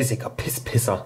Pissiger Pisspisser.